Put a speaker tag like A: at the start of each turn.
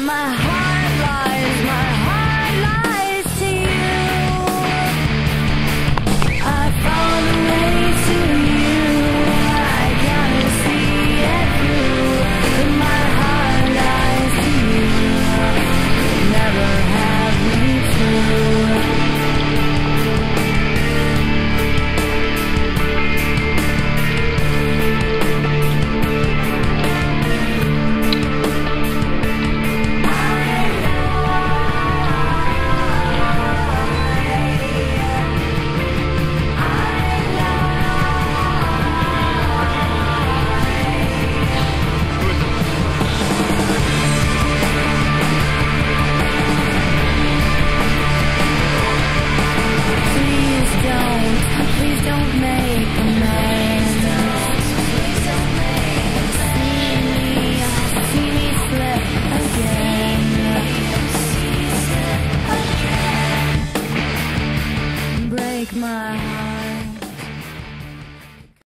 A: my my heart.